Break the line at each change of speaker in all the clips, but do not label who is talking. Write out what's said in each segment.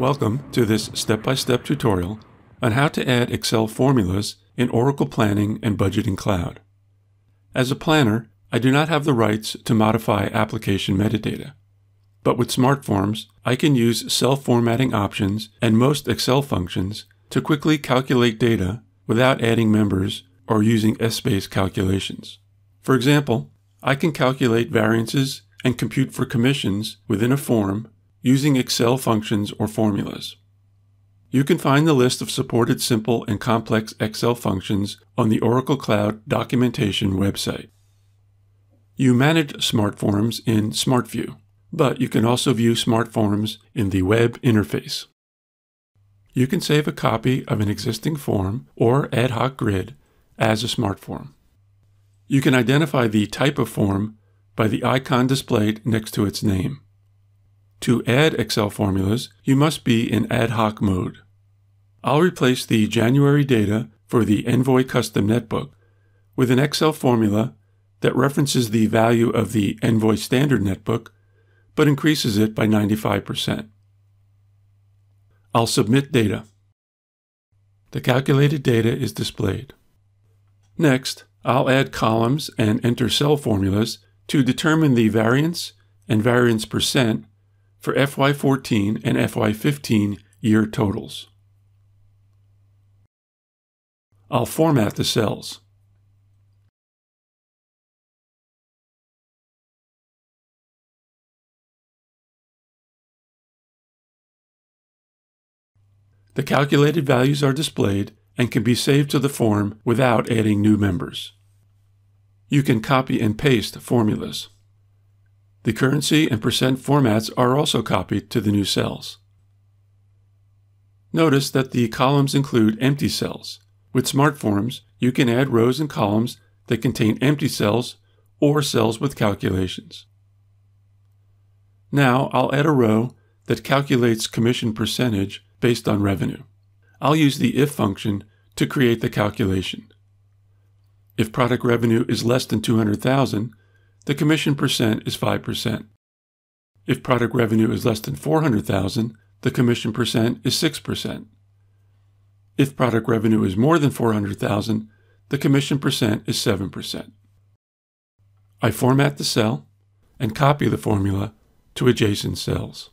Welcome to this step-by-step tutorial on how to add Excel formulas in Oracle Planning and Budgeting Cloud. As a planner, I do not have the rights to modify application metadata. But with SmartForms, I can use cell formatting options and most Excel functions to quickly calculate data without adding members or using Essbase calculations. For example, I can calculate variances and compute for commissions within a form using Excel functions or formulas. You can find the list of supported simple and complex Excel functions on the Oracle Cloud documentation website. You manage SmartForms in SmartView, but you can also view SmartForms in the web interface. You can save a copy of an existing form or ad hoc grid as a SmartForm. You can identify the type of form by the icon displayed next to its name. To add Excel formulas, you must be in ad hoc mode. I'll replace the January data for the Envoy Custom Netbook with an Excel formula that references the value of the Envoy Standard Netbook but increases it by 95%. I'll submit data. The calculated data is displayed. Next, I'll add columns and enter cell formulas to determine the variance and variance percent for FY14 and FY15 year totals. I'll format the cells. The calculated values are displayed and can be saved to the form without adding new members. You can copy and paste formulas. The currency and percent formats are also copied to the new cells. Notice that the columns include empty cells. With SmartForms, you can add rows and columns that contain empty cells or cells with calculations. Now I'll add a row that calculates commission percentage based on revenue. I'll use the if function to create the calculation. If product revenue is less than 200,000, the commission percent is 5%. If product revenue is less than 400,000, the commission percent is 6%. If product revenue is more than 400,000, the commission percent is 7%. I format the cell and copy the formula to adjacent cells.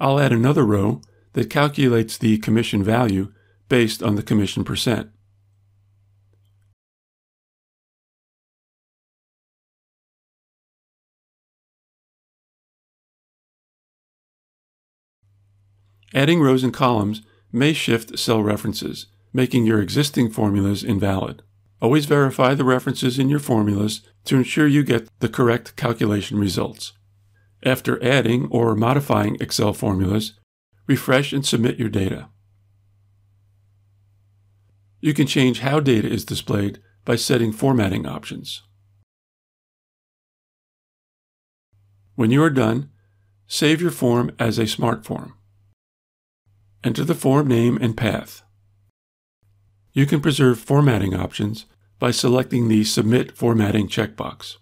I'll add another row that calculates the commission value based on the commission percent. Adding rows and columns may shift cell references, making your existing formulas invalid. Always verify the references in your formulas to ensure you get the correct calculation results. After adding or modifying Excel formulas, refresh and submit your data. You can change how data is displayed by setting formatting options. When you are done, save your form as a SmartForm. Enter the form name and path. You can preserve formatting options by selecting the Submit Formatting checkbox.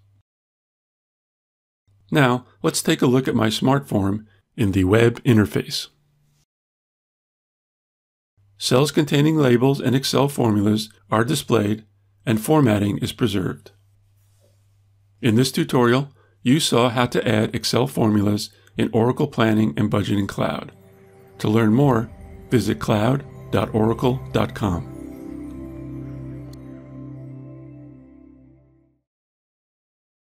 Now, let's take a look at my SmartForm in the web interface. Cells containing labels and Excel formulas are displayed and formatting is preserved. In this tutorial, you saw how to add Excel formulas in Oracle Planning and Budgeting Cloud. To learn more, visit cloud.oracle.com.